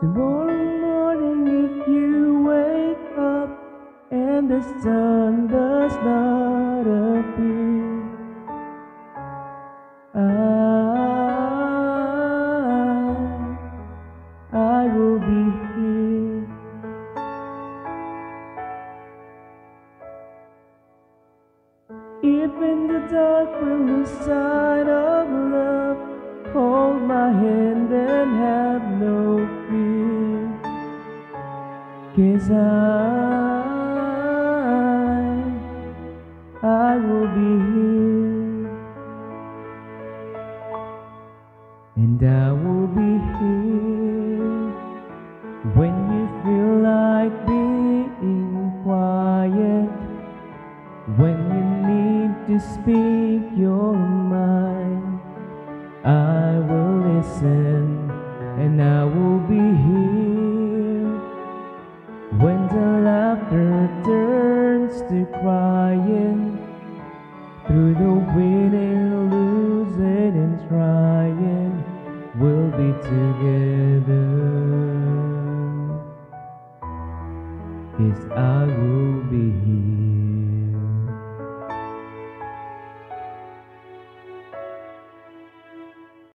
Tomorrow morning, if you wake up and the sun does not appear, I, I will be here. If in the dark will lose sight of hold my hand and have no fear. Cause I, I will be here. And I will be here when you feel like being quiet. When you need to speak your and I will be here. When the laughter turns to crying, through the winning, losing, and trying, we'll be together. Yes, I will be here.